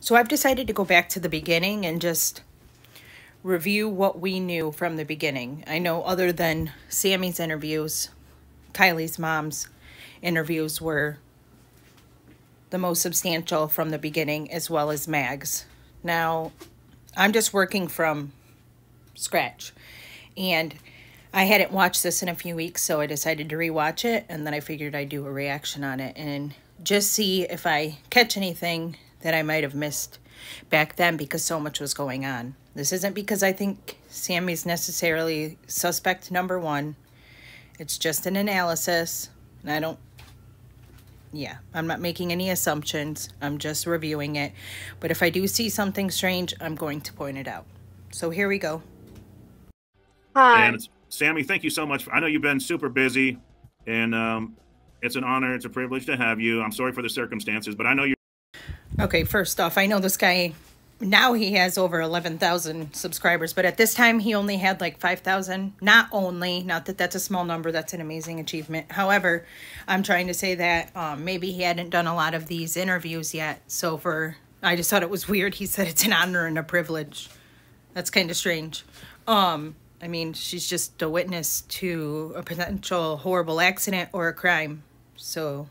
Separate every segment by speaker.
Speaker 1: So I've decided to go back to the beginning and just review what we knew from the beginning. I know other than Sami's interviews, Kiely's mom's interviews were the most substantial from the beginning as well as Mag's. Now, I'm just working from scratch. And I hadn't watched this in a few weeks, so I decided to rewatch it, and then I figured I'd do a reaction on it and just see if I catch anything that I might have missed back then because so much was going on. This isn't because I think Sami's necessarily suspect number one. It's just an analysis, and I don't, yeah, I'm not making any assumptions. I'm just reviewing it. But if I do see something strange, I'm going to point it out. So here we go.
Speaker 2: Hi. And Sami, thank you so much. I know you've been super busy, and um, it's an honor, it's a privilege to have you. I'm sorry for the circumstances, but I know you're.
Speaker 1: Okay, first off, I know this guy. Now he has over 11,000 subscribers, but at this time he only had like 5,000. Not only, not that that's a small number, that's an amazing achievement. However, I'm trying to say that um, maybe he hadn't done a lot of these interviews yet. So for, I just thought it was weird. He said it's an honor and a privilege. That's kind of strange. Um, I mean, she's just a witness to a potential horrible accident or a crime. So,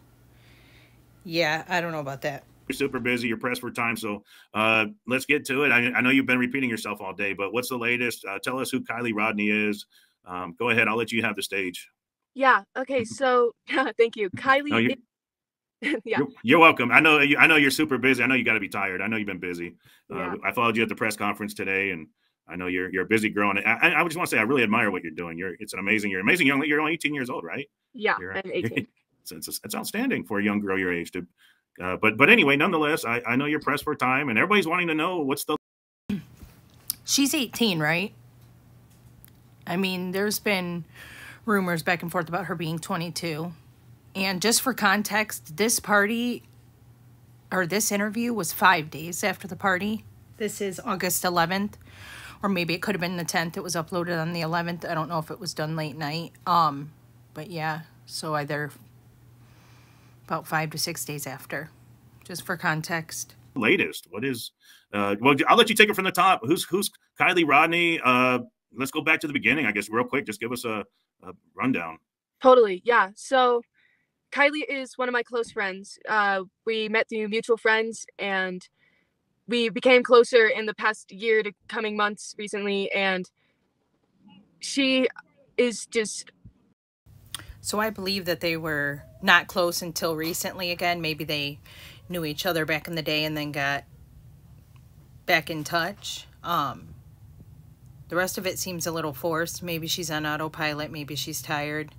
Speaker 1: yeah, I don't know about that.
Speaker 2: You're super busy. You're pressed for time. So uh, let's get to it. I, I, know you've been repeating yourself all day, but what's the latest? Uh, tell us who Kiely Rodni is. Um, go ahead. I'll let you have the stage.
Speaker 3: Yeah. Okay. So thank you, Kiely. No,
Speaker 2: you're, yeah. You're, you're, welcome. I know. I know you're super busy. I know you got to be tired. I know you've been busy. Uh, yeah. I followed you at the press conference today, and I know you're you're a busy girl, and I, I just want to say I really admire what you're doing. You're it's an amazing. You're amazing young. You're only 18 years old, right?
Speaker 3: Yeah, you're, I'm 18.
Speaker 2: It's, it's, it's, outstanding for a young girl your age to. Uh, but but anyway, nonetheless, I, I know you're pressed for time, and everybody's wanting to know what's the.
Speaker 1: She's 18, right? I mean, there's been rumors back and forth about her being 22. And just for context, this party or this interview was five days after the party. This is August 11th or maybe it could have been the 10th. It was uploaded on the 11th. I don't know if it was done late night. Um, but yeah, so either about five to six days after, just for context.
Speaker 2: Latest, what is? Uh, well, I'll let you take it from the top. Who's who's Kiely Rodni? Uh, let's go back to the beginning, I guess, real quick. Just give us a, a rundown.
Speaker 3: Totally, yeah. So Kiely is one of my close friends. Uh, we met through mutual friends, and we became closer in the past year to coming months recently and she is just
Speaker 1: so i believe that they were not close until recently again maybe they knew each other back in the day and then got back in touch um the rest of it seems a little forced maybe she's on autopilot maybe she's tired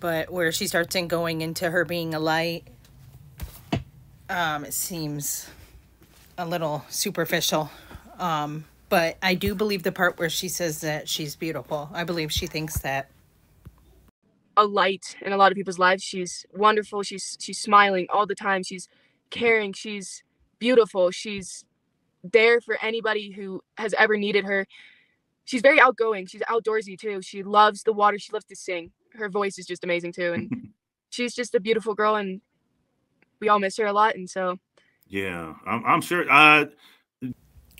Speaker 1: but where she starts in going into her being a light um it seems a little superficial. Um, but I do believe the part where she says that she's beautiful. I believe she thinks that.
Speaker 3: A light in a lot of people's lives. She's wonderful. She's she's smiling all the time. She's caring. She's beautiful. She's there for anybody who has ever needed her. She's very outgoing. She's outdoorsy too. She loves the water. She loves to sing. Her voice is just amazing too. And she's just a beautiful girl and we all miss her a lot. And so
Speaker 2: yeah, I'm, I'm sure. Uh,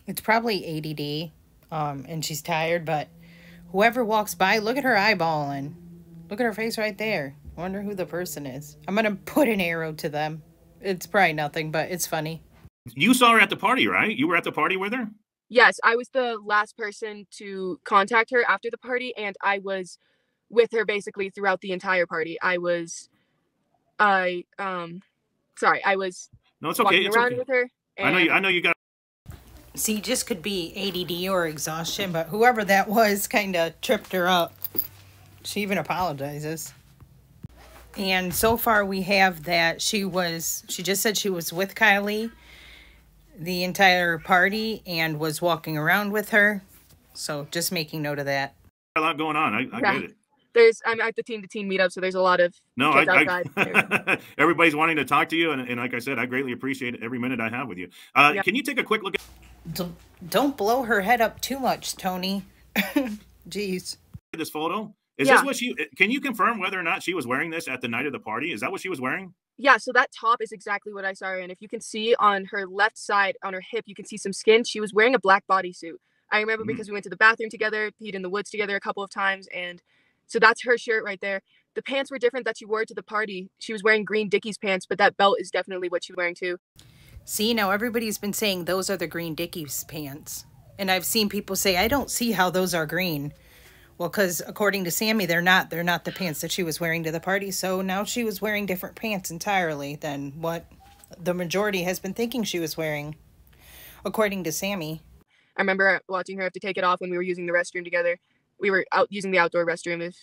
Speaker 1: it's probably ADD, um, and she's tired. But whoever walks by, look at her eyeballing. Look at her face right there. I wonder who the person is. I'm gonna put an arrow to them. It's probably nothing, but it's funny.
Speaker 2: You saw her at the party, right? You were at the party with her.
Speaker 3: Yes, I was the last person to contact her after the party, and I was with her basically throughout the entire party. I was, I um, sorry, I was
Speaker 2: no, it's okay. It's around okay. with her. I know you. I know you got.
Speaker 1: See, just could be ADD or exhaustion, but whoever that was kind of tripped her up. She even apologizes. And so far, we have that she was. She just said she was with Kiely the entire party and was walking around with her. So just making note of that.
Speaker 2: A lot going on. I, I yeah. get it
Speaker 3: there's I'm at the team to team meetup, so there's a lot of
Speaker 2: no. I, I everybody's wanting to talk to you, and, and like I said, I greatly appreciate every minute I have with you. Uh, yep. Can you take a quick look at?
Speaker 1: Don't blow her head up too much, Tony. Jeez.
Speaker 2: This photo. Is yeah. this what she? Can you confirm whether or not she was wearing this at the night of the party? Is that what she was wearing?
Speaker 3: Yeah. So that top is exactly what I saw her in. If you can see on her left side, on her hip, you can see some skin. She was wearing a black bodysuit. I remember mm-hmm. because we went to the bathroom together, peed in the woods together a couple of times, and so that's her shirt right there. The pants were different that she wore to the party. She was wearing green Dickies pants, but that belt is definitely what she's wearing too.
Speaker 1: See, now everybody's been saying those are the green Dickies pants. And I've seen people say, I don't see how those are green. Well, because according to Sami, they're not. They're not the pants that she was wearing to the party. So now she was wearing different pants entirely than what the majority has been thinking she was wearing, according to Sami.
Speaker 3: I remember watching her have to take it off when we were using the restroom together. We were out using the outdoor restroom if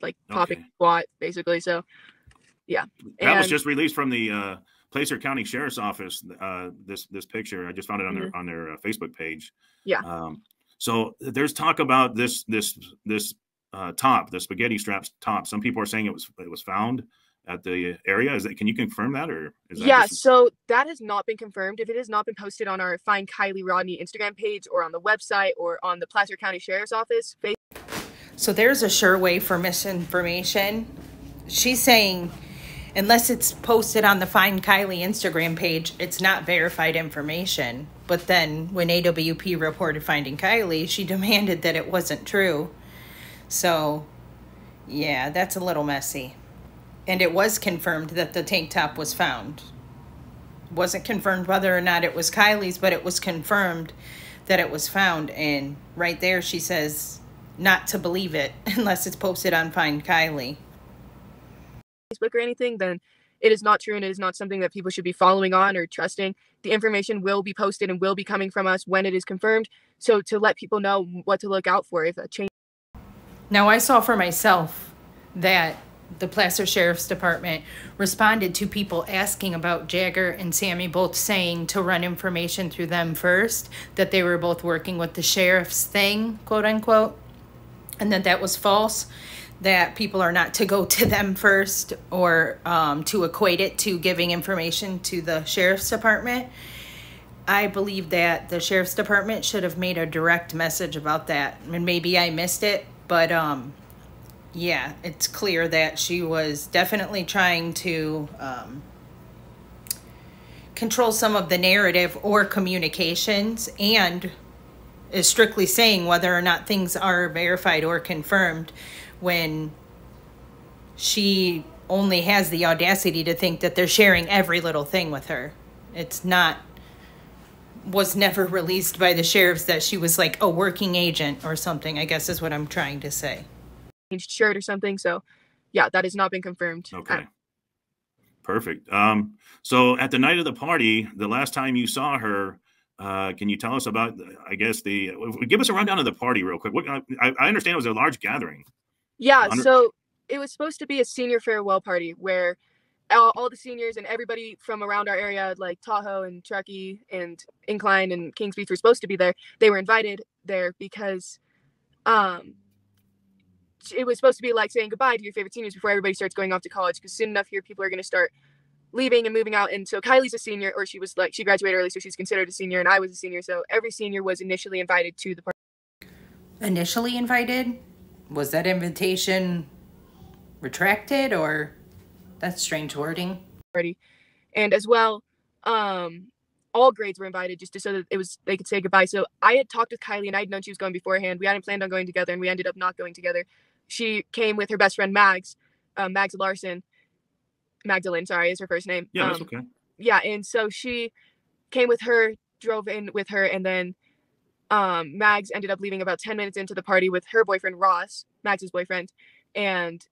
Speaker 3: like popping okay. squat basically. So yeah.
Speaker 2: That and, was just released from the uh Placer County Sheriff's Office. Uh, this this picture, I just found it on mm-hmm. their on their uh, Facebook page.
Speaker 3: Yeah.
Speaker 2: Um, so there's talk about this this this uh, top, the spaghetti straps top. Some people are saying it was it was found at the area. Is that can you confirm that or is that
Speaker 3: yeah? Just... So that has not been confirmed. If it has not been posted on our Find Kiely Rodni Instagram page or on the website or on the Placer County Sheriff's Office.
Speaker 1: So there's a sure way for misinformation. She's saying unless it's posted on the Find Kiely Instagram page, it's not verified information. But then when AWP reported finding Kiely, she demanded that it wasn't true. So, yeah, that's a little messy. And it was confirmed that the tank top was found. Wasn't confirmed whether or not it was Kiely's, but it was confirmed that it was found. And right there, she says not to believe it unless it's posted on Find Kiely.
Speaker 3: Facebook or anything, then it is not true and it is not something that people should be following on or trusting. The information will be posted and will be coming from us when it is confirmed. So to let people know what to look out for if a change.
Speaker 1: Now I saw for myself that the Placer Sheriff's Department responded to people asking about Jagger and Sami both saying to run information through them first, that they were both working with the sheriff's thing, quote unquote, and that that was false that people are not to go to them first or um, to equate it to giving information to the sheriff's department. I believe that the sheriff's department should have made a direct message about that. And maybe I missed it, but um, yeah, it's clear that she was definitely trying to um, control some of the narrative or communications and is strictly saying whether or not things are verified or confirmed when she only has the audacity to think that they're sharing every little thing with her. It's not was never released by the sheriffs that she was like a working agent or something, I guess is what I'm trying to say.
Speaker 3: Shirt or something. So yeah, that has not been confirmed.
Speaker 2: Okay. Perfect. Um, so at the night of the party, the last time you saw her, uh, can you tell us about, I guess, the, give us a rundown of the party real quick. What, I, I understand it was a large gathering.
Speaker 3: Yeah, so it was supposed to be a senior farewell party where all, all, the seniors and everybody from around our area, like Tahoe and Truckee and Incline and Kings Beach, were supposed to be there. They were invited there because um, it was supposed to be like saying goodbye to your favorite seniors before everybody starts going off to college. Because soon enough, here people are going to start leaving and moving out. And so Kiely's a senior, or she was like she graduated early, so she's considered a senior, and I was a senior. So every senior was initially invited to the party.
Speaker 1: Initially invited was that invitation retracted or that's strange wording?
Speaker 3: Ready, And as well, um, all grades were invited just to, so that it was they could say goodbye. So I had talked with Kiely and I had known she was going beforehand. We hadn't planned on going together and we ended up not going together. She came with her best friend Mags, um, Mags Larson. Magdalene, sorry, is her first name.
Speaker 2: Yeah, um, that's okay.
Speaker 3: Yeah, and so she came with her, drove in with her, and then um, Mags ended up leaving about 10 minutes into the party with her boyfriend, Ross, Mags's boyfriend, and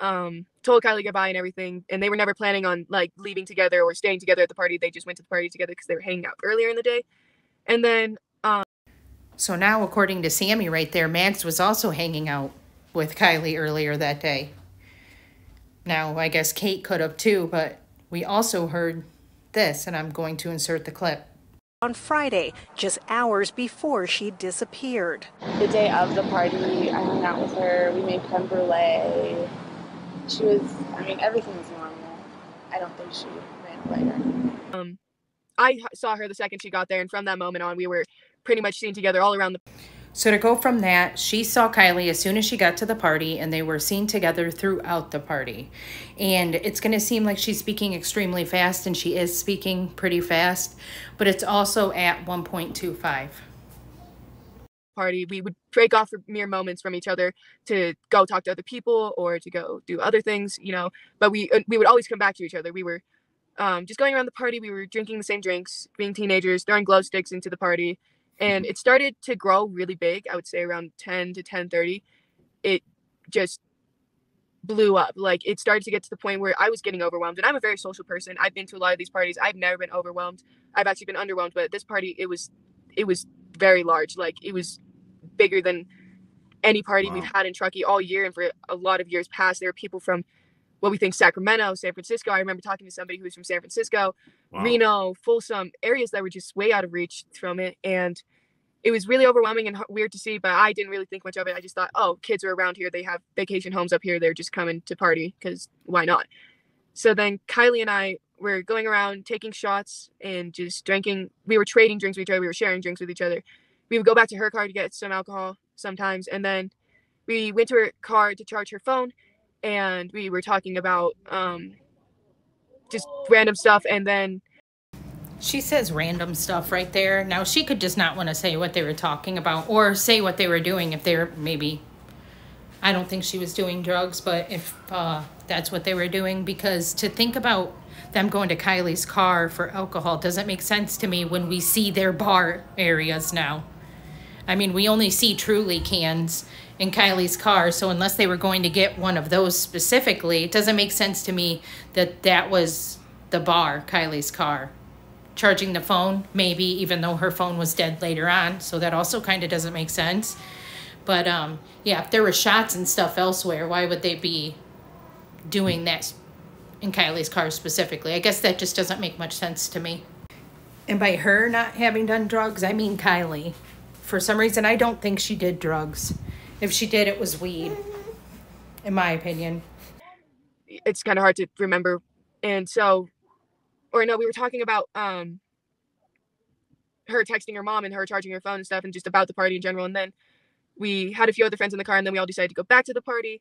Speaker 3: um, told Kiely goodbye and everything. And they were never planning on like leaving together or staying together at the party. They just went to the party together because they were hanging out earlier in the day. And then. Um,
Speaker 1: so now, according to Sami right there, Mags was also hanging out with Kiely earlier that day. Now, I guess Kate could have too, but we also heard this, and I'm going to insert the clip
Speaker 4: on Friday, just hours before she disappeared.
Speaker 5: The day of the party, I hung out with her. We made creme brulee. She was, I mean, everything was normal. I don't think she ran away.
Speaker 3: Um, I saw her the second she got there, and from that moment on, we were pretty much seen together all around the.
Speaker 1: So to go from that, she saw Kiely as soon as she got to the party and they were seen together throughout the party. And it's going to seem like she's speaking extremely fast and she is speaking pretty fast, but it's also at 1.25
Speaker 3: party we would break off for mere moments from each other to go talk to other people or to go do other things you know but we uh, we would always come back to each other. We were um, just going around the party we were drinking the same drinks being teenagers throwing glow sticks into the party and it started to grow really big i would say around 10 to 10 30 it just blew up. Like it started to get to the point where i was getting overwhelmed and i'm a very social person. I've been to a lot of these parties. I've never been overwhelmed. I've actually been underwhelmed but at this party it was it was very large. Like it was bigger than any party wow. we've had in truckee all year and for a lot of years past there were people from what we think Sacramento, San Francisco. I remember talking to somebody who was from San Francisco, wow. Reno, Folsom, areas that were just way out of reach from it. And it was really overwhelming and weird to see, but I didn't really think much of it. I just thought, oh, kids are around here. They have vacation homes up here. They're just coming to party because why not? So then Kiely and I were going around taking shots and just drinking. We were trading drinks with each other. We were sharing drinks with each other. We would go back to her car to get some alcohol sometimes. And then we went to her car to charge her phone and we were talking about um, just random stuff and then
Speaker 1: she says random stuff right there. Now she could just not want to say what they were talking about or say what they were doing if they were maybe i don't think she was doing drugs but if uh, that's what they were doing. Because to think about them going to Kiely's car for alcohol doesn't make sense to me when we see their bar areas now. I mean we only see truly cans in Kiely's car. So unless they were going to get one of those specifically, it doesn't make sense to me that that was the bar, Kiely's car. Charging the phone, maybe, even though her phone was dead later on. So that also kind of doesn't make sense. But um, yeah, if there were shots and stuff elsewhere, why would they be doing that in Kiely's car specifically? I guess that just doesn't make much sense to me. And by her not having done drugs, I mean Kiely. For some reason, I don't think she did drugs. If she did, it was weed, in my opinion.
Speaker 3: It's kind of hard to remember. And so, or no, we were talking about um, her texting her mom and her charging her phone and stuff and just about the party in general. And then we had a few other friends in the car and then we all decided to go back to the party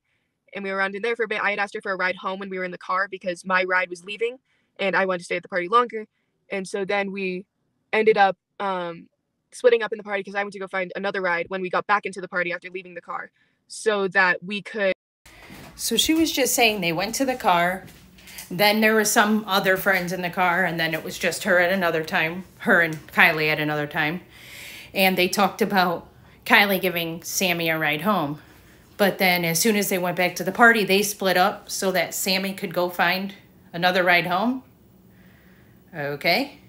Speaker 3: and we were around in there for a bit. I had asked her for a ride home when we were in the car because my ride was leaving and I wanted to stay at the party longer. And so then we ended up um, splitting up in the party because I went to go find another ride when we got back into the party after leaving the car so that we could.
Speaker 1: So she was just saying they went to the car. Then there were some other friends in the car, and then it was just her at another time, her and Kiely at another time. And they talked about Kiely giving Sami a ride home. But then as soon as they went back to the party, they split up so that Sami could go find another ride home. Okay.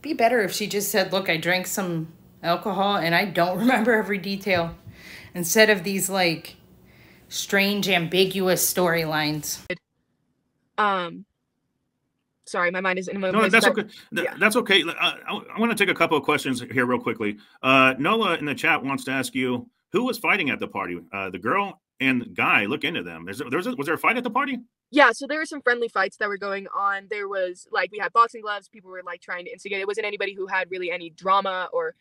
Speaker 1: Be better if she just said, look, I drank some alcohol and I don't remember every detail instead of these like strange ambiguous storylines.
Speaker 3: Um sorry, my mind is in
Speaker 2: a moment. No, that's okay. Yeah. That's okay. Uh, I, I want to take a couple of questions here real quickly. Uh, Nola in the chat wants to ask you who was fighting at the party? Uh, the girl and the guy. Look into them. There's, there's a, was there a fight at the party?
Speaker 3: Yeah, so there were some friendly fights that were going on. There was like we had boxing gloves. People were like trying to instigate. It wasn't anybody who had really any drama or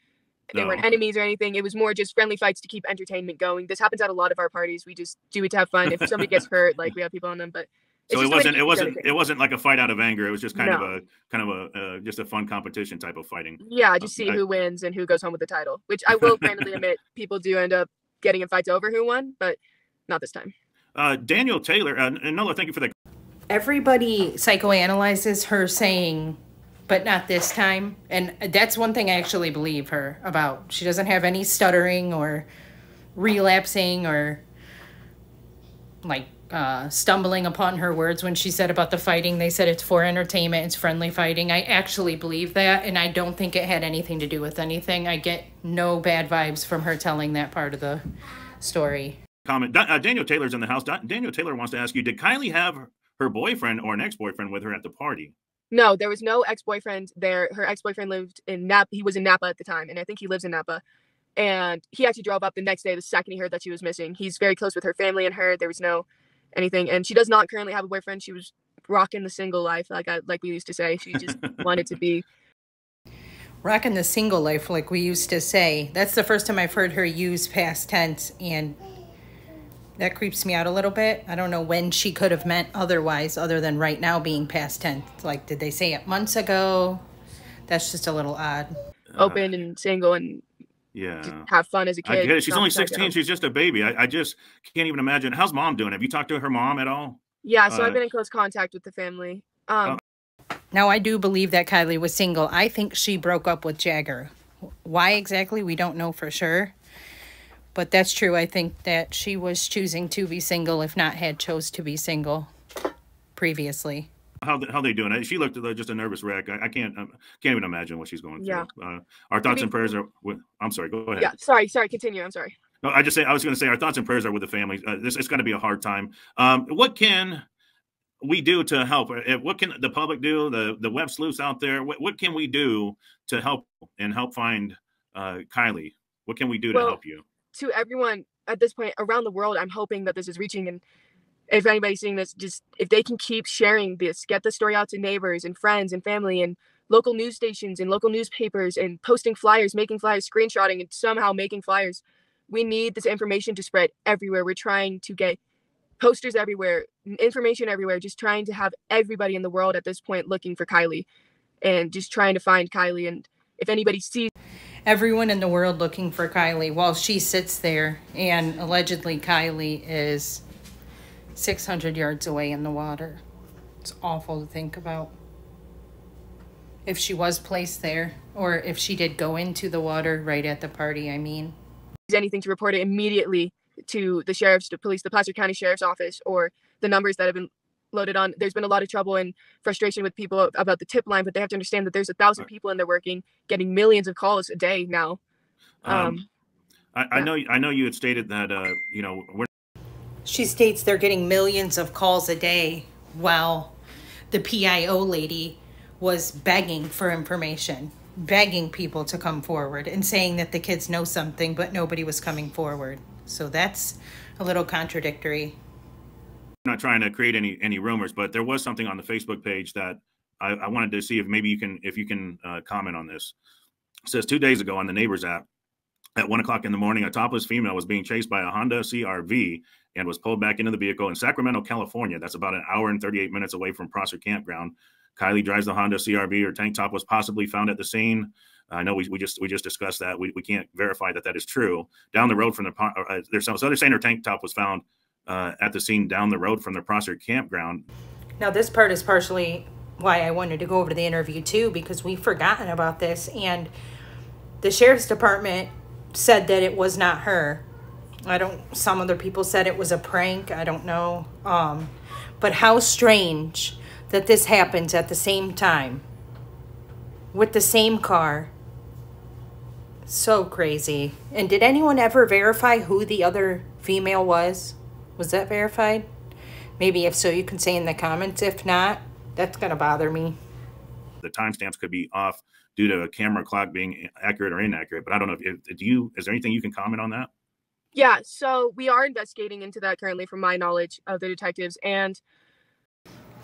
Speaker 3: they no. weren't enemies or anything. It was more just friendly fights to keep entertainment going. This happens at a lot of our parties. We just do it to have fun. If somebody gets hurt, like we have people on them, but
Speaker 2: so it wasn't it wasn't it wasn't like a fight out of anger. It was just kind no. of a kind of a uh, just a fun competition type of fighting.
Speaker 3: Yeah, just see I, who wins and who goes home with the title. Which I will randomly admit, people do end up getting in fights over who won, but not this time.
Speaker 2: Uh, Daniel Taylor, uh, Nola, thank you for that.
Speaker 1: Everybody psychoanalyzes her saying but not this time. And that's one thing I actually believe her about. She doesn't have any stuttering or relapsing or like uh, stumbling upon her words when she said about the fighting. They said it's for entertainment, it's friendly fighting. I actually believe that, and I don't think it had anything to do with anything. I get no bad vibes from her telling that part of the story.
Speaker 2: Comment. Uh, Daniel Taylor's in the house. Daniel Taylor wants to ask you Did Kiely have her boyfriend or an ex boyfriend with her at the party?
Speaker 3: No, there was no ex-boyfriend there. Her ex-boyfriend lived in Napa. He was in Napa at the time, and I think he lives in Napa. And he actually drove up the next day, the second he heard that she was missing. He's very close with her family and her. There was no anything, and she does not currently have a boyfriend. She was rocking the single life, like I like we used to say. She just wanted to be.
Speaker 1: rocking the single life, like we used to say. That's the first time I've heard her use past tense, and that creeps me out a little bit. I don't know when she could have meant otherwise, other than right now being past tense. Like, did they say it months ago? That's just a little odd.
Speaker 3: Open and single and
Speaker 2: yeah,
Speaker 3: have fun as a kid.
Speaker 2: I get it. She's only 16. She's just a baby. I, I, just can't even imagine. How's mom doing? Have you talked to her mom at all?
Speaker 3: Yeah, so uh, I've been in close contact with the family. Um, uh,
Speaker 1: now, I do believe that Kiely was single. I think she broke up with Jagger. Why exactly, we don't know for sure. But that's true. I think that she was choosing to be single, if not had chose to be single previously.
Speaker 2: How how they doing? She looked like just a nervous wreck. I, I can't um, can't even imagine what she's going through. Yeah. Uh, our thoughts and prayers are. With, I'm sorry. Go ahead.
Speaker 3: Yeah. Sorry. Sorry. Continue. I'm sorry.
Speaker 2: No, I just say I was going to say our thoughts and prayers are with the family. Uh, this it's going to be a hard time. Um, what can we do to help? Uh, what can the public do? The the web sleuths out there. What, what can we do to help and help find uh, Kiely? What can we do well, to help you?
Speaker 3: To everyone at this point around the world, I'm hoping that this is reaching and if anybody's seeing this, just if they can keep sharing this, get the story out to neighbors and friends and family and local news stations and local newspapers and posting flyers, making flyers, screenshotting, and somehow making flyers. We need this information to spread everywhere. We're trying to get posters everywhere, information everywhere, just trying to have everybody in the world at this point looking for Kiely and just trying to find Kiely. And if anybody sees
Speaker 1: everyone in the world looking for Kiely while she sits there and allegedly Kiely is 600 yards away in the water. It's awful to think about. If she was placed there, or if she did go into the water right at the party, I mean.
Speaker 3: Anything to report it immediately to the sheriff's, police, the Placer County Sheriff's Office, or the numbers that have been loaded on. There's been a lot of trouble and frustration with people about the tip line, but they have to understand that there's a thousand people in there working, getting millions of calls a day now. Um,
Speaker 2: um I, I, know, I know you had stated that, uh, you know, we're.
Speaker 1: She states they're getting millions of calls a day while the PIO lady was begging for information, begging people to come forward and saying that the kids know something, but nobody was coming forward. So that's a little contradictory.
Speaker 2: Not trying to create any any rumors, but there was something on the Facebook page that I, I wanted to see if maybe you can if you can uh, comment on this. It says two days ago on the Neighbors app, at one o'clock in the morning, a topless female was being chased by a Honda CRV and was pulled back into the vehicle in Sacramento, California. That's about an hour and 38 minutes away from Prosser Campground. Kiely drives the Honda CRV. Her tank top was possibly found at the scene. I know we, we just we just discussed that. We, we can't verify that that is true. Down the road from the uh, there's some so they're saying her tank top was found uh, at the scene down the road from the Prosser campground.
Speaker 1: Now this part is partially why I wanted to go over to the interview too because we've forgotten about this and the sheriff's department said that it was not her. I don't some other people said it was a prank. I don't know. Um, but how strange that this happens at the same time with the same car so crazy. And did anyone ever verify who the other female was? Was that verified? Maybe if so, you can say in the comments. If not, that's going to bother me.
Speaker 2: The timestamps could be off due to a camera clock being accurate or inaccurate. But I don't know if, if do you is there anything you can comment on that?
Speaker 3: Yeah, so we are investigating into that currently, from my knowledge of the detectives. And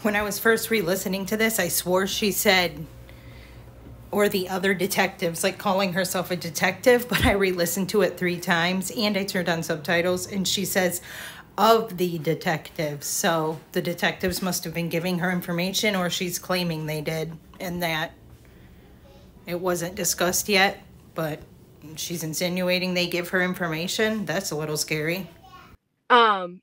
Speaker 1: when I was first re-listening to this, I swore she said or the other detectives, like calling herself a detective, but I re listened to it three times and I turned on subtitles and she says, of the detectives. So the detectives must have been giving her information or she's claiming they did and that it wasn't discussed yet, but she's insinuating they give her information. That's a little scary.
Speaker 3: Um,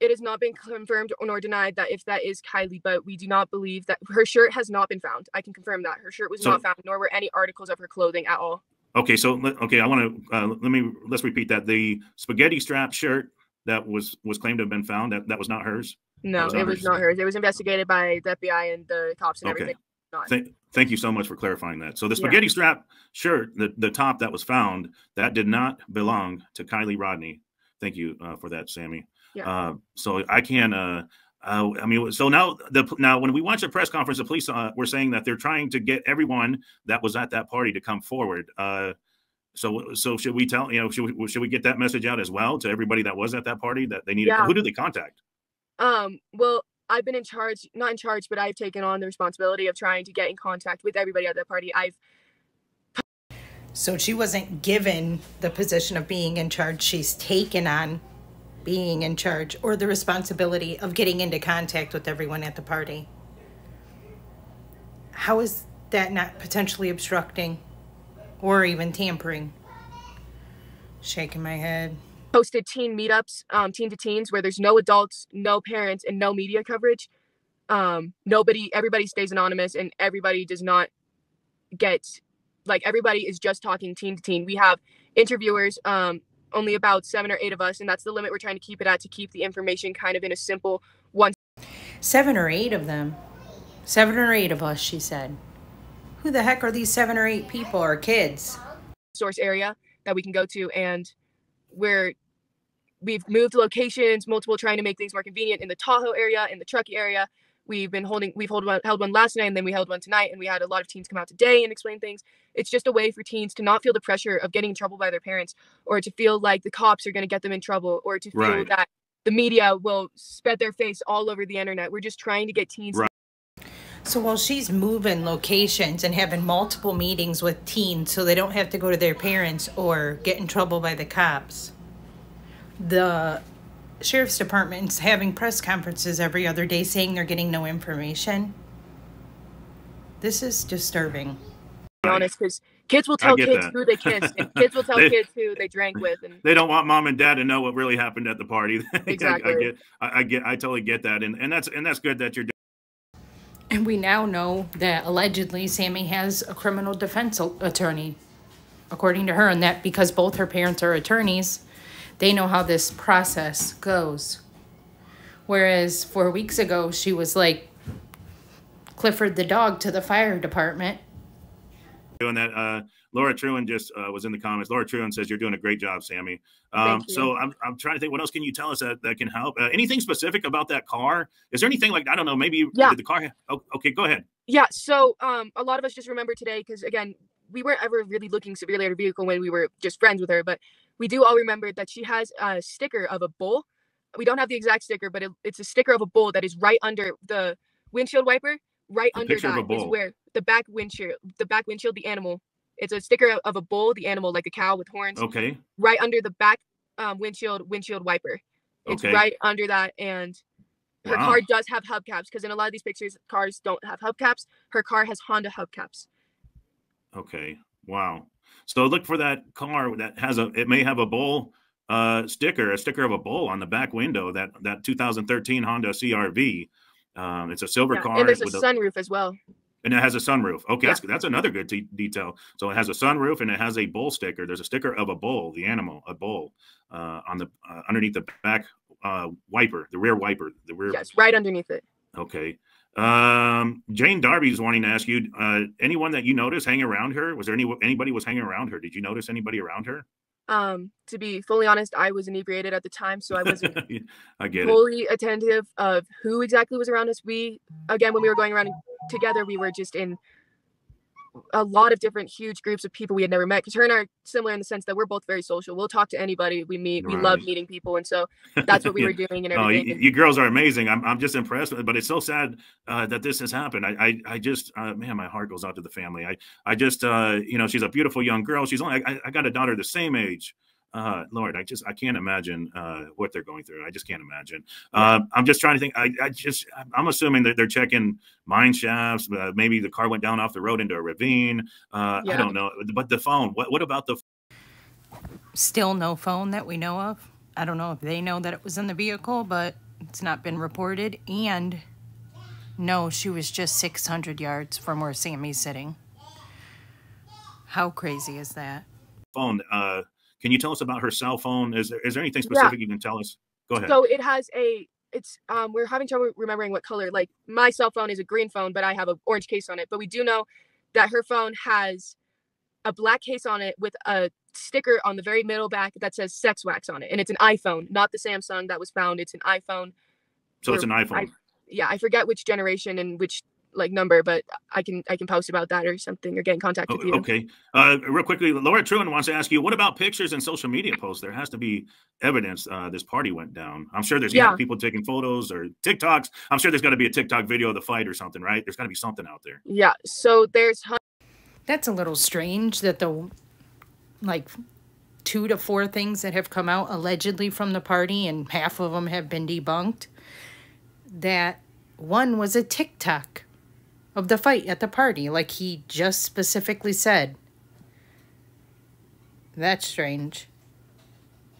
Speaker 3: it has not been confirmed nor denied that if that is Kiely, but we do not believe that her shirt has not been found. I can confirm that her shirt was so, not found, nor were any articles of her clothing at all.
Speaker 2: Okay, so okay, I want to uh, let me let's repeat that the spaghetti strap shirt that was was claimed to have been found that that was not hers.
Speaker 3: No, was it was hers. not hers. It was investigated by the FBI and the cops and okay. everything.
Speaker 2: Thank, thank you so much for clarifying that. So the spaghetti yeah. strap shirt, the, the top that was found, that did not belong to Kiely Rodni. Thank you uh, for that, Sami. Yeah. Uh, so I can. Uh, uh, I mean, so now the now when we watch the press conference, the police uh, were saying that they're trying to get everyone that was at that party to come forward. So so should we tell you know should we should we get that message out as well to everybody that was at that party that they needed? Yeah. Who did they contact?
Speaker 3: Um. Well, I've been in charge, not in charge, but I've taken on the responsibility of trying to get in contact with everybody at that party. I've
Speaker 1: So she wasn't given the position of being in charge. She's taken on being in charge or the responsibility of getting into contact with everyone at the party. How is that not potentially obstructing or even tampering? Shaking my head.
Speaker 3: Hosted teen meetups, um, teen to teens, where there's no adults, no parents, and no media coverage. Um, nobody, everybody stays anonymous, and everybody does not get like everybody is just talking teen to teen. We have interviewers, um, only about seven or eight of us, and that's the limit we're trying to keep it at to keep the information kind of in a simple one.
Speaker 1: Seven or eight of them. Seven or eight of us, she said. Who the heck are these seven or eight people or kids?
Speaker 3: Source area that we can go to, and we're we've moved locations, multiple, trying to make things more convenient in the Tahoe area, in the Truckee area. We've been holding, we've held one, held one last night, and then we held one tonight, and we had a lot of teens come out today and explain things. It's just a way for teens to not feel the pressure of getting in trouble by their parents, or to feel like the cops are going to get them in trouble, or to feel right. that the media will spread their face all over the internet. We're just trying to get teens. Right.
Speaker 1: So while she's moving locations and having multiple meetings with teens so they don't have to go to their parents or get in trouble by the cops, the sheriff's department's having press conferences every other day saying they're getting no information. This is disturbing.
Speaker 3: Be honest, because kids will tell kids that. who they kissed, and kids will tell they, kids who they drank with, and
Speaker 2: they don't want mom and dad to know what really happened at the party. Exactly. I, I, get, I, I, get, I totally get that, and and that's and that's good that you're.
Speaker 1: And we now know that allegedly Sami has a criminal defense attorney, according to her, and that because both her parents are attorneys, they know how this process goes. Whereas four weeks ago, she was like Clifford the dog to the fire department.
Speaker 2: Doing that, uh, Laura Truan just uh, was in the comments. Laura Truan says you're doing a great job, Sami. Um, so I'm, I'm trying to think what else can you tell us that, that can help? Uh, anything specific about that car? Is there anything like I don't know? Maybe yeah. the car? Oh, okay, go ahead.
Speaker 3: Yeah. So um, a lot of us just remember today because again, we weren't ever really looking severely at her vehicle when we were just friends with her, but we do all remember that she has a sticker of a bull. We don't have the exact sticker, but it, it's a sticker of a bull that is right under the windshield wiper. Right under that is where the back windshield, the back windshield, the animal. It's a sticker of a bull, the animal, like a cow with horns.
Speaker 2: Okay.
Speaker 3: Right under the back um, windshield, windshield wiper. It's okay. right under that, and her wow. car does have hubcaps because in a lot of these pictures, cars don't have hubcaps. Her car has Honda hubcaps.
Speaker 2: Okay. Wow. So look for that car that has a. It may have a bull uh, sticker, a sticker of a bull on the back window. That that 2013 Honda CRV. Um, it's a silver yeah, car.
Speaker 3: And there's a sunroof as well.
Speaker 2: And it has a sunroof. Okay, yeah. that's that's another good t- detail. So it has a sunroof and it has a bull sticker. There's a sticker of a bull, the animal, a bull, uh, on the uh, underneath the back uh, wiper, the rear wiper, the rear.
Speaker 3: Yes, right underneath it.
Speaker 2: Okay. Um, Jane Darby's wanting to ask you, uh, anyone that you noticed hanging around her? Was there any anybody was hanging around her? Did you notice anybody around her?
Speaker 3: Um, to be fully honest, I was inebriated at the time, so I wasn't
Speaker 2: I get
Speaker 3: fully it. attentive of who exactly was around us. We again, when we were going around together, we were just in a lot of different huge groups of people we had never met because her and I are similar in the sense that we're both very social. We'll talk to anybody we meet. We right. love meeting people, and so that's what we were doing and everything.
Speaker 2: Oh, you, you, girls are amazing. I'm, I'm just impressed, but it's so sad uh, that this has happened. I I, I just uh, man, my heart goes out to the family. I I just uh, you know she's a beautiful young girl. She's only I, I got a daughter the same age uh, Lord, I just I can't imagine uh, what they're going through. I just can't imagine. Uh, I'm just trying to think. I, I just I'm assuming that they're checking mine shafts. Uh, maybe the car went down off the road into a ravine. Uh, yeah. I don't know. But the phone. What what about the?
Speaker 1: Still no phone that we know of. I don't know if they know that it was in the vehicle, but it's not been reported. And no, she was just 600 yards from where Sami's sitting. How crazy is that?
Speaker 2: Phone. Uh, can you tell us about her cell phone? Is there is there anything specific yeah. you can tell us? Go ahead.
Speaker 3: So it has a it's um we're having trouble remembering what color. Like my cell phone is a green phone, but I have an orange case on it. But we do know that her phone has a black case on it with a sticker on the very middle back that says sex wax on it. And it's an iPhone, not the Samsung that was found. It's an iPhone.
Speaker 2: So it's an iPhone. I,
Speaker 3: yeah, I forget which generation and which like number, but I can I can post about that or something or get in contact with you.
Speaker 2: Okay. Uh, real quickly, Laura Truan wants to ask you, what about pictures and social media posts? There has to be evidence uh, this party went down. I'm sure there's yeah. people taking photos or TikToks. I'm sure there's got to be a TikTok video of the fight or something, right? There's got to be something out there.
Speaker 3: Yeah. So there's.
Speaker 1: That's a little strange that the like two to four things that have come out allegedly from the party, and half of them have been debunked. That one was a TikTok of the fight at the party, like he just specifically said. That's strange.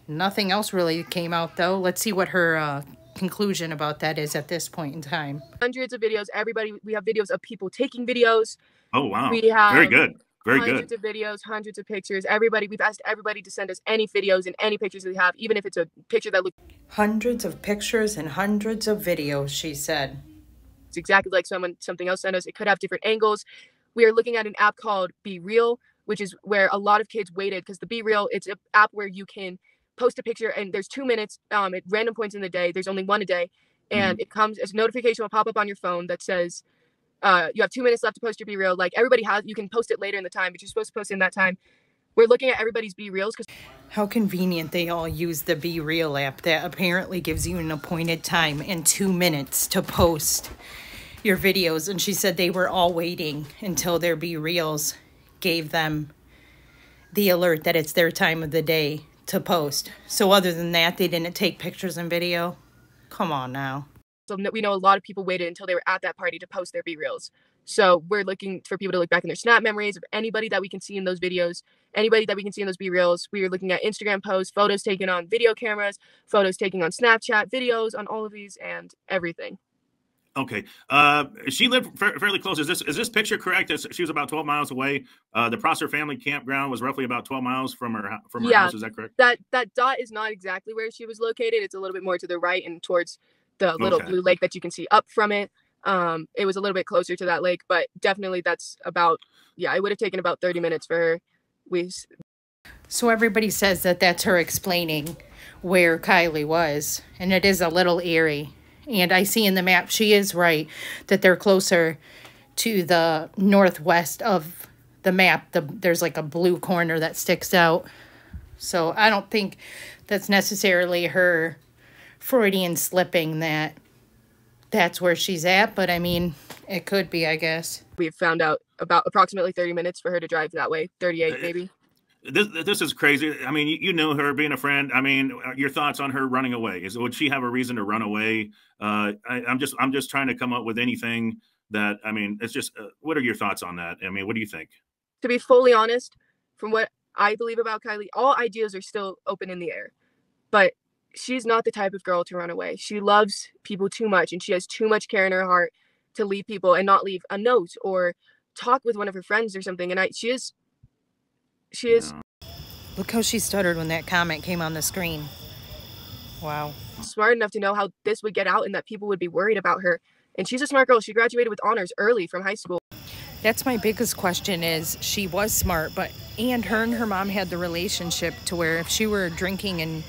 Speaker 1: Nothing else really came out, though. Let's see what her uh, conclusion about that is at this point in time.
Speaker 3: Hundreds of videos. Everybody, we have videos of people taking videos.
Speaker 2: Oh, wow. We have very good. Very
Speaker 3: hundreds
Speaker 2: good.
Speaker 3: of videos, hundreds of pictures. Everybody, we've asked everybody to send us any videos and any pictures they have, even if it's a picture that looks.
Speaker 1: Hundreds of pictures and hundreds of videos, she said.
Speaker 3: It's exactly like someone something else sent us. It could have different angles. We are looking at an app called BeReal, which is where a lot of kids waited because the BeReal it's an app where you can post a picture and there's two minutes um, at random points in the day. There's only one a day. And mm-hmm. it comes as a notification will pop up on your phone that says, uh, you have two minutes left to post your BeReal. Like everybody has, you can post it later in the time, but you're supposed to post in that time. We're looking at everybody's BeReals because
Speaker 1: how convenient they all use the BeReal app that apparently gives you an appointed time and two minutes to post your videos. And she said they were all waiting until their BeReals gave them the alert that it's their time of the day to post. So other than that, they didn't take pictures and video. Come on now.
Speaker 3: So we know a lot of people waited until they were at that party to post their BeReals. So we're looking for people to look back in their snap memories of anybody that we can see in those videos, anybody that we can see in those BeReals. We are looking at Instagram posts, photos taken on video cameras, photos taken on Snapchat, videos on all of these, and everything.
Speaker 2: Okay. Uh, she lived fairly close. Is this is this picture correct? She was about twelve miles away. Uh, the Prosser family campground was roughly about twelve miles from her from her yeah, house. Is that correct?
Speaker 3: That that dot is not exactly where she was located. It's a little bit more to the right and towards the little okay. blue lake that you can see up from it. Um, it was a little bit closer to that lake, but definitely that's about yeah. It would have taken about thirty minutes for her. We.
Speaker 1: So everybody says that that's her explaining where Kiely was, and it is a little eerie and I see in the map, she is right, that they're closer to the northwest of the map. The, there's like a blue corner that sticks out. So I don't think that's necessarily her Freudian slipping that that's where she's at. But I mean, it could be, I guess.
Speaker 3: We've found out about approximately 30 minutes for her to drive that way, 38 maybe
Speaker 2: this this is crazy. I mean, you, you knew her being a friend. I mean, uh, your thoughts on her running away? Is would she have a reason to run away? Uh, I, am just I'm just trying to come up with anything that I mean. It's just uh, what are your thoughts on that? I mean, what do you think?
Speaker 3: To be fully honest, from what I believe about Kiely, all ideas are still open in the air, but she's not the type of girl to run away. She loves people too much, and she has too much care in her heart to leave people and not leave a note or talk with one of her friends or something. And I, she is she is.
Speaker 1: Look how she stuttered when that comment came on the screen. Wow.
Speaker 3: Smart enough to know how this would get out and that people would be worried about her. And she's a smart girl. She graduated with honors early from high school.
Speaker 1: That's my biggest question is she was smart, but and her and her mom had the relationship to where if she were drinking and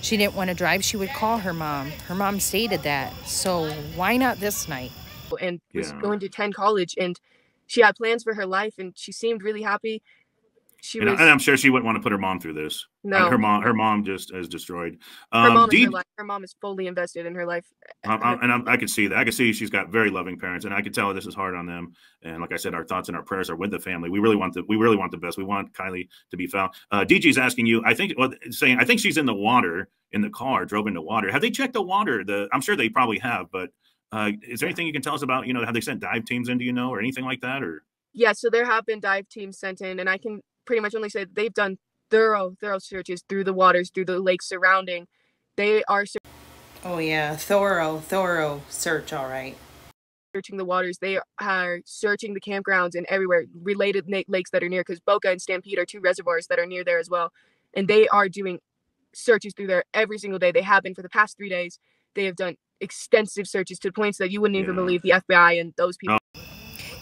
Speaker 1: she didn't want to drive, she would call her mom. Her mom stated that. So why not this night?
Speaker 3: And yeah. was going to attend college and she had plans for her life and she seemed really happy
Speaker 2: she and, was, and I'm sure she wouldn't want to put her mom through this. No, her mom, her mom just is destroyed.
Speaker 3: Um, her mom is her, life. her mom is fully invested in her life,
Speaker 2: um, and I'm, i can see that. I can see she's got very loving parents, and I can tell this is hard on them. And like I said, our thoughts and our prayers are with the family. We really want the we really want the best. We want Kiely to be found. Uh, DG's asking you. I think well, saying I think she's in the water in the car, drove into water. Have they checked the water? The I'm sure they probably have, but uh, is there anything you can tell us about? You know, have they sent dive teams in? Do you know, or anything like that, or?
Speaker 3: Yeah, so there have been dive teams sent in, and I can pretty much only say they've done thorough, thorough searches through the waters, through the lakes surrounding. They are.
Speaker 1: Oh yeah, thorough, thorough search. All right.
Speaker 3: Searching the waters, they are searching the campgrounds and everywhere related lakes that are near, because Boca and Stampede are two reservoirs that are near there as well, and they are doing searches through there every single day. They have been for the past three days. They have done extensive searches to the points that you wouldn't even believe the FBI and those people. Oh.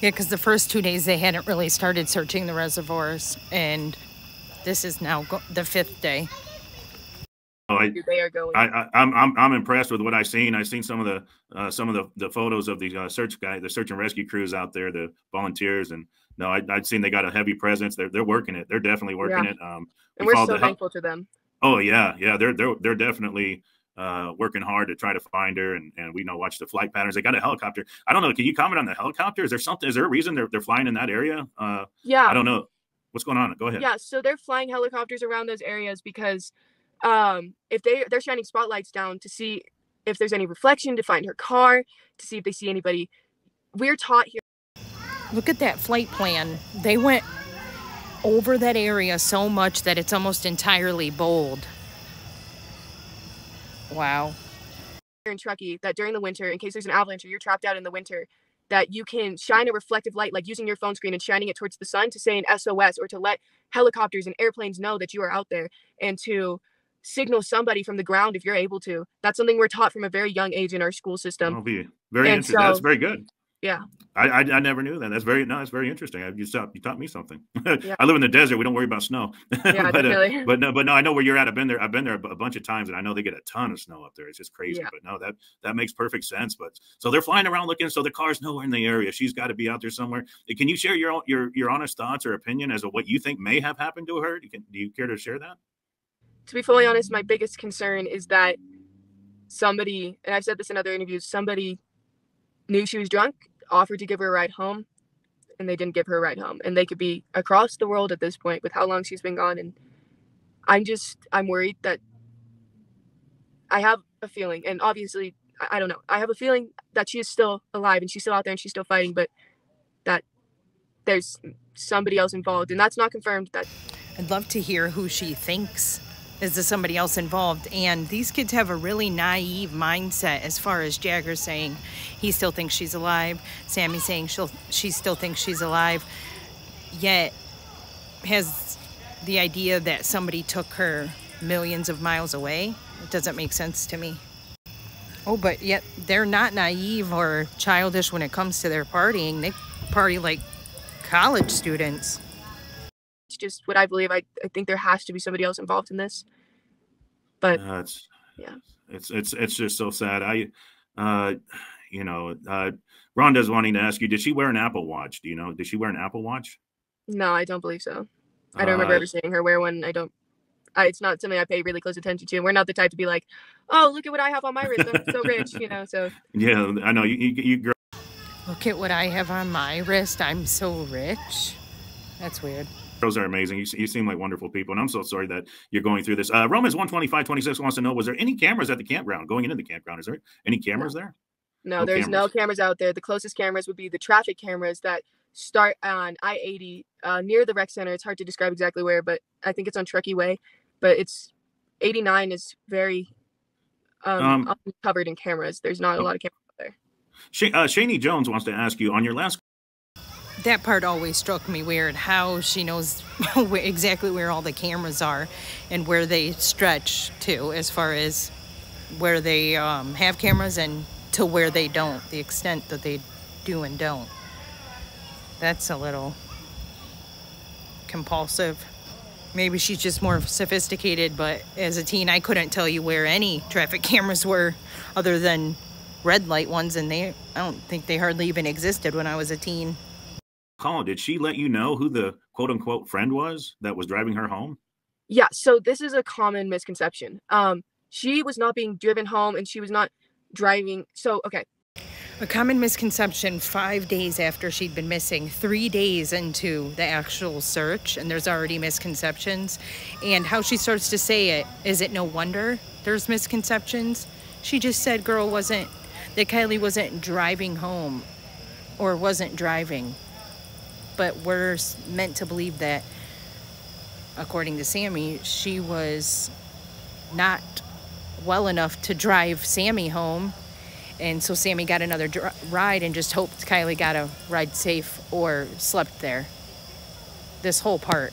Speaker 1: Yeah, because the first two days they hadn't really started searching the reservoirs, and this is now the fifth day.
Speaker 2: Oh, I, they are going. I, I, am I'm I'm impressed with what I've seen. I've seen some of the uh, some of the, the photos of the uh, search guy, the search and rescue crews out there, the volunteers, and no, I, would seen they got a heavy presence. They're they're working it. They're definitely working yeah. it. Um,
Speaker 3: and we are so thankful to them.
Speaker 2: Oh yeah, yeah. They're they're they're definitely uh, working hard to try to find her, and, and we know watch the flight patterns. They got a helicopter. I don't know. Can you comment on the helicopter? Is there something? Is there a reason they're they're flying in that area? Uh,
Speaker 3: yeah,
Speaker 2: I don't know. What's going on? Go ahead.
Speaker 3: Yeah, so they're flying helicopters around those areas because um, if they they're shining spotlights down to see if there's any reflection, to find her car, to see if they see anybody. We're taught here.
Speaker 1: Look at that flight plan. They went over that area so much that it's almost entirely bold. Wow.
Speaker 3: In Truckee, that during the winter, in case there's an avalanche or you're trapped out in the winter, that you can shine a reflective light, like using your phone screen and shining it towards the sun to say an SOS or to let helicopters and airplanes know that you are out there and to signal somebody from the ground if you're able to. That's something we're taught from a very young age in our school system.
Speaker 2: I'll be very and interesting. So, That's very good.
Speaker 3: Yeah.
Speaker 2: I, I, I never knew that. That's very no, that's very interesting. You taught you taught me something. Yeah. I live in the desert. We don't worry about snow.
Speaker 3: Yeah,
Speaker 2: but, uh, but no, but no, I know where you're at. I've been there. I've been there a bunch of times, and I know they get a ton of snow up there. It's just crazy. Yeah. But no, that that makes perfect sense. But so they're flying around looking. So the car's nowhere in the area. She's got to be out there somewhere. Can you share your your your honest thoughts or opinion as to what you think may have happened to her? Do you, do you care to share that?
Speaker 3: To be fully honest, my biggest concern is that somebody, and I've said this in other interviews, somebody knew she was drunk offered to give her a ride home and they didn't give her a ride home. And they could be across the world at this point with how long she's been gone. And i'm just i'm worried that i have a feeling and obviously i, don't know. I have a feeling that she is still alive and she's still out there and she's still fighting but that there's somebody else involved and that's not confirmed that
Speaker 1: i'd love to hear who she thinks is there somebody else involved? And these kids have a really naive mindset as far as Jagger saying he still thinks she's alive, Sami saying she'll she still thinks she's alive, yet has the idea that somebody took her millions of miles away. It doesn't make sense to me. Oh, but yet they're not naive or childish when it comes to their partying. They party like college students
Speaker 3: just what I believe. I, I think there has to be somebody else involved in this. But
Speaker 2: uh, it's, yeah, it's it's it's just so sad. I, uh, you know, uh, Rhonda's wanting to ask you: Did she wear an Apple Watch? Do you know? Did she wear an Apple Watch?
Speaker 3: No, I don't believe so. I don't remember uh, ever seeing her wear one. I don't. I, it's not something I pay really close attention to. We're not the type to be like, "Oh, look at what I have on my wrist. I'm so rich," you know. So
Speaker 2: yeah, I know you. You, you
Speaker 1: Look at what I have on my wrist. I'm so rich. That's weird.
Speaker 2: Those are amazing. You, you seem like wonderful people, and I'm so sorry that you're going through this. Uh, Romans 125 26 wants to know Was there any cameras at the campground going into the campground? Is there any cameras
Speaker 3: no.
Speaker 2: there?
Speaker 3: No, no there's cameras. no cameras out there. The closest cameras would be the traffic cameras that start on I 80 uh, near the rec center. It's hard to describe exactly where, but I think it's on Truckee Way. But it's 89 is very um, um covered in cameras. There's not a oh. lot of cameras there.
Speaker 2: Sh- uh, Shaney Jones wants to ask you on your last
Speaker 1: that part always struck me weird how she knows exactly where all the cameras are and where they stretch to as far as where they um, have cameras and to where they don't the extent that they do and don't. That's a little compulsive. Maybe she's just more sophisticated but as a teen i couldn't tell you where any traffic cameras were other than red light ones and they i don't think they hardly even existed when i was a teen
Speaker 2: Colin, did she let you know who the quote unquote friend was that was driving her home?
Speaker 3: Yeah, so this is a common misconception. Um, she was not being driven home and she was not driving. So, okay.
Speaker 1: A common misconception five days after she'd been missing, three days into the actual search, and there's already misconceptions. And how she starts to say it, is it no wonder there's misconceptions? She just said girl wasn't, that Kiely wasn't driving home or wasn't driving but we're meant to believe that, according to Sami, she was not well enough to drive Sami home. And so Sami got another ride and just hoped Kiely got a ride safe or slept there. This whole part.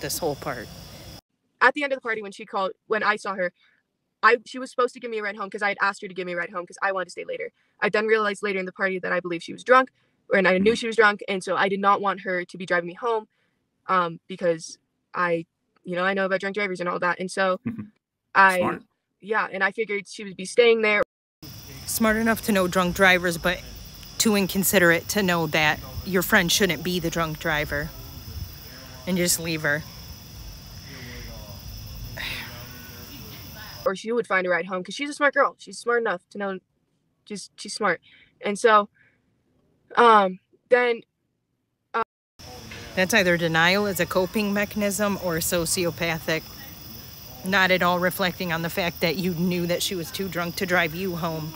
Speaker 1: This whole part.
Speaker 3: At the end of the party, when she called, when I saw her, I she was supposed to give me a ride home because I had asked her to give me a ride home because I wanted to stay later. I then realized later in the party that I believe she was drunk and I knew mm-hmm. she was drunk, and so I did not want her to be driving me home, um, because I, you know, I know about drunk drivers and all that, and so I, Smart. yeah, and I figured she would be staying there.
Speaker 1: Smart enough to know drunk drivers, but too inconsiderate to know that your friend shouldn't be the drunk driver, and just leave her.
Speaker 3: or she would find a ride home because she's a smart girl. She's smart enough to know, just she's smart, and so um, then
Speaker 2: uh,
Speaker 1: That's either denial as a coping mechanism or sociopathic. Not at all reflecting on the fact that you knew that she was too drunk to drive you home,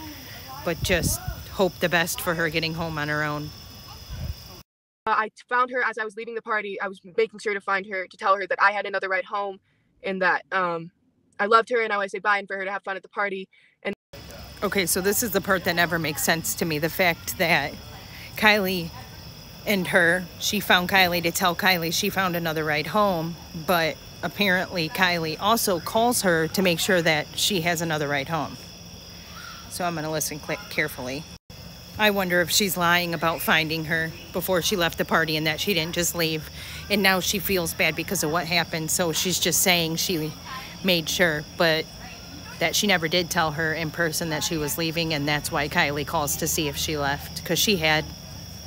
Speaker 1: but just hope the best for her getting home on her own.
Speaker 3: Uh, I found her as I was leaving the party. I was making sure to find her to tell her that I had another ride home and that um, I loved her and I would say bye and for her to have fun at the party. And
Speaker 1: okay, so this is the part that never makes sense to me. The fact that Kiely and her, she found Kiely to tell Kiely she found another ride home, but apparently Kiely also calls her to make sure that she has another ride home. So I'm going to listen carefully. I wonder if she's lying about finding her before she left the party and that she didn't just leave. And now she feels bad because of what happened. So she's just saying she made sure, but that she never did tell her in person that she was leaving. And that's why Kiely calls to see if she left because she had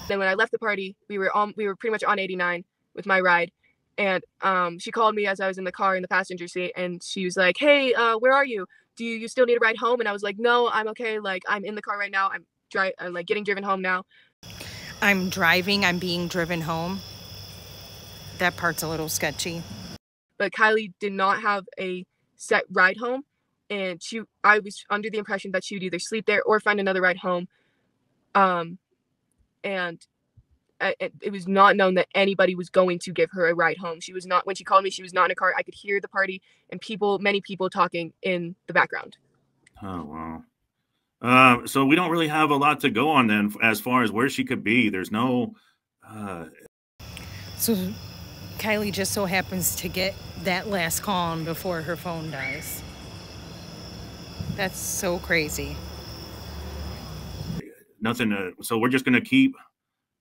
Speaker 3: then when I left the party, we were on we were pretty much on 89 with my ride. And um, she called me as I was in the car in the passenger seat and she was like, Hey, uh, where are you? Do you, you still need a ride home? And I was like, No, I'm okay. Like I'm in the car right now. I'm dri- I'm like getting driven home now.
Speaker 1: I'm driving, I'm being driven home. That part's a little sketchy.
Speaker 3: But Kiely did not have a set ride home and she I was under the impression that she would either sleep there or find another ride home. Um and it, it, was not known that anybody was going to give her a ride home. She was not when she called me. She was not in a car. I could hear the party and people, many people talking in the background.
Speaker 2: Oh wow. Uh, so we don't really have a lot to go on then, as far as where she could be. There's no. Uh...
Speaker 1: So, Kiely just so happens to get that last call on before her phone dies. That's so crazy
Speaker 2: nothing. To, so we're just going to keep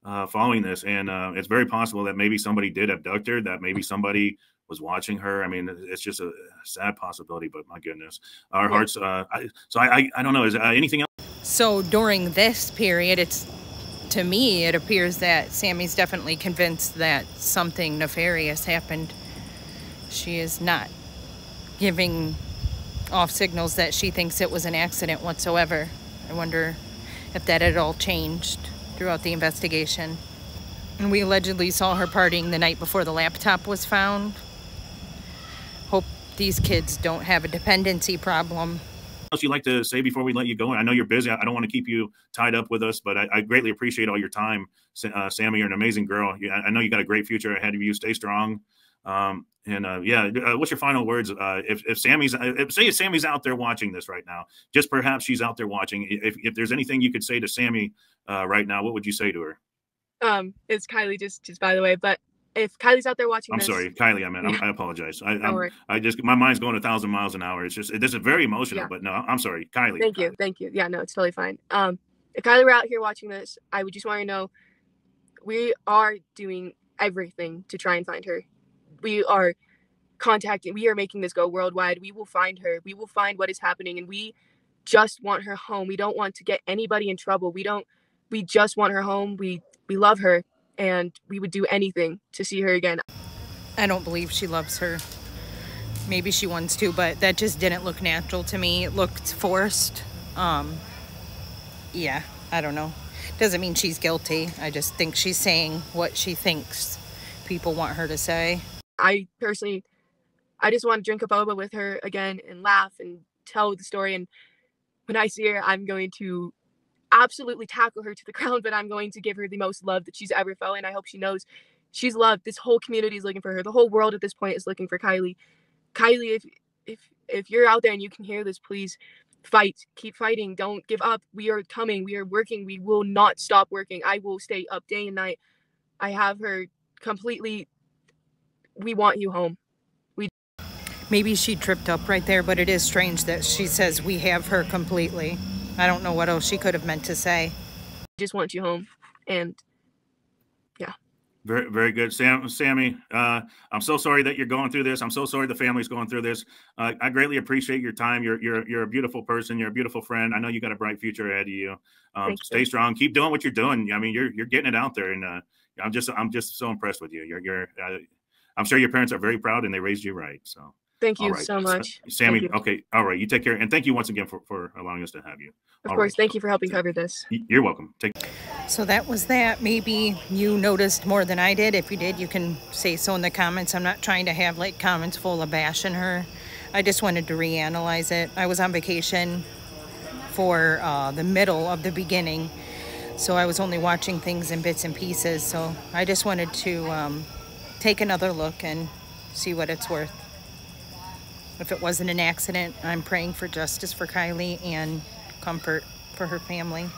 Speaker 2: uh, following this, and uh, it's very possible that maybe somebody did abduct her. That maybe somebody was watching her. I mean, it's just a sad possibility, but my goodness, our hearts. Uh, I, so I, I, I, don't know. Is uh, anything else?
Speaker 1: So during this period, it's to me, it appears that Sami's definitely convinced that something nefarious happened. She is not giving off signals that she thinks it was an accident whatsoever. I wonder if that had all changed throughout the investigation. And we allegedly saw her partying the night before the laptop was found. Hope these kids don't have a dependency problem.
Speaker 2: What else you like to say before we let you go? I know you're busy. I don't want to keep you tied up with us, but I, I greatly appreciate all your time, uh, Sami. You're an amazing girl. I know you got a great future ahead of you. Stay strong. Um, and uh, yeah, uh, what's your final words? Uh, if, if Sami's, uh, if, say if Sami's out there watching this right now, just perhaps she's out there watching. If, if there's anything you could say to Sami uh, right now, what would you say to her?
Speaker 3: Um, it's Kiely, just just by the way. But if Kiely's out there watching,
Speaker 2: I'm
Speaker 3: this,
Speaker 2: sorry, Kiely. I mean, yeah. I apologize. I, I'm, I just my mind's going a thousand miles an hour. It's just this is very emotional. Yeah. But no, I'm sorry, Kiely.
Speaker 3: Thank you, thank you. Yeah, no, it's totally fine. Um, if Kiely were out here watching this, I would just want to know we are doing everything to try and find her we are contacting we are making this go worldwide. We will find her. We will find what is happening and we just want her home. We don't want to get anybody in trouble. We don't we just want her home. We we love her and we would do anything to see her again.
Speaker 1: I don't believe she loves her. Maybe she wants to but that just didn't look natural to me. It looked forced. Um yeah i don't know. Doesn't mean she's guilty. I just think she's saying what she thinks people want her to say
Speaker 3: I personally, I just want to drink a boba with her again and laugh and tell the story. And when I see her, I'm going to absolutely tackle her to the ground, but I'm going to give her the most love that she's ever felt. And I hope she knows she's loved. This whole community is looking for her. The whole world at this point is looking for Kiely. Kiely, if if if you're out there and you can hear this, please fight. Keep fighting. Don't give up. We are coming. We are working. We will not stop working. I will stay up day and night. I have her completely we want you home. We
Speaker 1: Maybe she tripped up right there, but it is strange that she says we have her completely. I don't know what else she could have meant to say.
Speaker 3: Just want you home. And yeah.
Speaker 2: Very, very good, Sam. Sami, uh, I'm so sorry that you're going through this. I'm so sorry the family's going through this. Uh, I greatly appreciate your time. You're, you're, you're a beautiful person. You're a beautiful friend. I know you got a bright future ahead of you. Um, stay you. strong. Keep doing what you're doing. I mean, you're, you're getting it out there, and uh, I'm just, I'm just so impressed with you. You're, you're, uh, I'm sure your parents are very proud and they raised you right. So
Speaker 3: Thank you so much.
Speaker 2: Sami, okay. All right. You take care. And thank you once again for, for allowing us to have you.
Speaker 3: Of All course. Right. Thank you for helping cover this.
Speaker 2: You're welcome. Take
Speaker 1: So that was that. Maybe you noticed more than I did. If you did, you can say so in the comments. I'm not trying to have like comments full of bashing her. I just wanted to reanalyze it. I was on vacation for uh, the middle of the beginning. So I was only watching things in bits and pieces. So I just wanted to um, take another look and see what it's worth. If it wasn't an accident, I'm praying for justice for Kiely and comfort for her family.